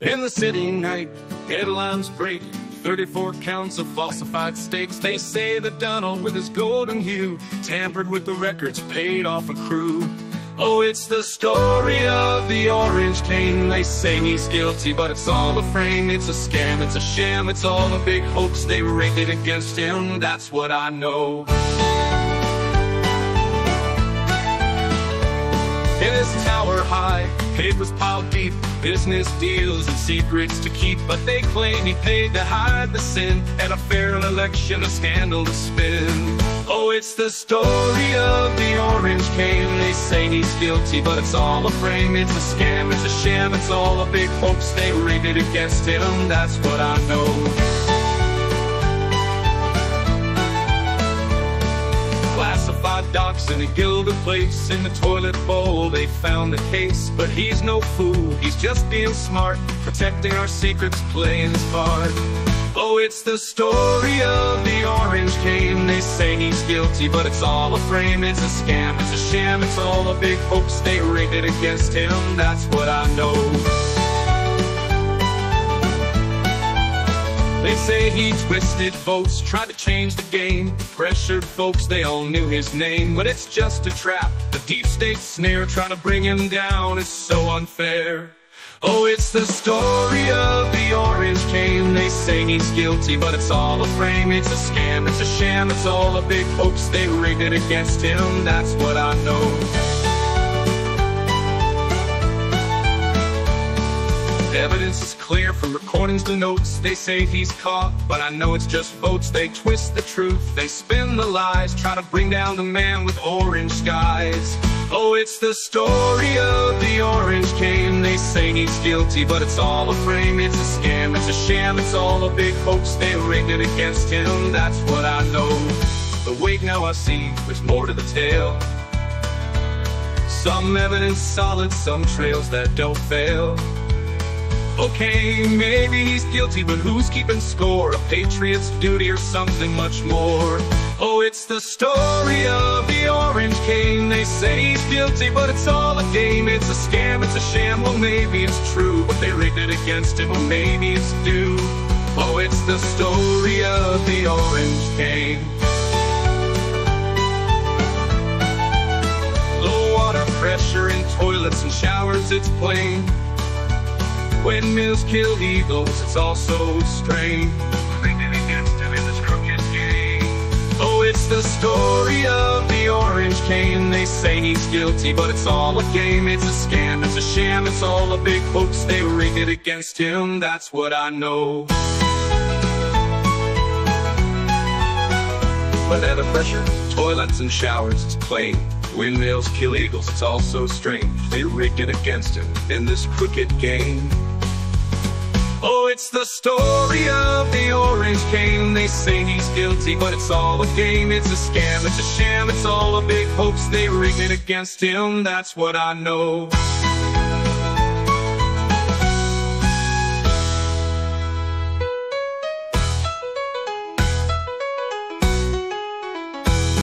In the city night, headlines break. 34 counts of falsified stakes. They say that Donald, with his golden hue, tampered with the records, paid off a crew. Oh, it's the story of the Orangecane. They say he's guilty, but it's all a frame. It's a scam, it's a sham, it's all a big hoax. They rigged it against him, that's what I know. His tower high, papers piled deep, business deals and secrets to keep. But they claim he paid to hide the sin, and a fair election, a scandal to spin. Oh, it's the story of the Orangecane. They say he's guilty, but it's all a frame. It's a scam, it's a sham, it's all a big hoax. They rigged it against him, that's what I know. In a gilded place In the toilet bowl. They found the case But he's no fool, he's just being smart Protecting our secrets, playing his part. Oh, it's the story of the Orangecane. They say he's guilty, but it's all a frame. It's a scam, it's a sham, it's all a big hoax. They rigged it against him, that's what I know They say he twisted votes, tried to change the game. Pressured folks, they all knew his name. But it's just a trap, the deep state snare trying to bring him down is so unfair. Oh, it's the story of the Orangecane. They say he's guilty, but it's all a frame. It's a scam, it's a sham, it's all a big hoax. They rigged it against him, that's what I know. Evidence is clear from recordings to notes. They say he's caught, but I know it's just votes. They twist the truth, they spin the lies, try to bring down the man with orange skies. Oh, it's the story of the Orangecane. They say he's guilty, but it's all a frame. It's a scam, it's a sham, it's all a big hoax. They rigged it against him, that's what I know. But wait, now I see there's more to the tale. Some evidence solid, some trails that don't fail. Okay, maybe he's guilty, but who's keeping score? A patriot's duty or something much more? Oh, it's the story of the orange cane. They say he's guilty, but it's all a game. It's a scam, it's a sham. Well, maybe it's true, but they rigged it against him. Well, maybe it's due. Oh, it's the story of the Orangecane. Low water pressure in toilets and showers, it's plain. Windmills kill eagles, it's all so strange. Oh, it's the story of the Orangecane. They say he's guilty, but it's all a game. It's a scam, it's a sham, it's all a big hoax. They rigged it against him, that's what I know. But at Banana pressure, toilets and showers, it's plain. Windmills kill eagles, it's all so strange. They rigged it against him in this crooked game. Oh, it's the story of the Orangecane. They say he's guilty, but it's all a game. It's a scam, it's a sham, it's all a big hoax. They rigged it against him, that's what I know.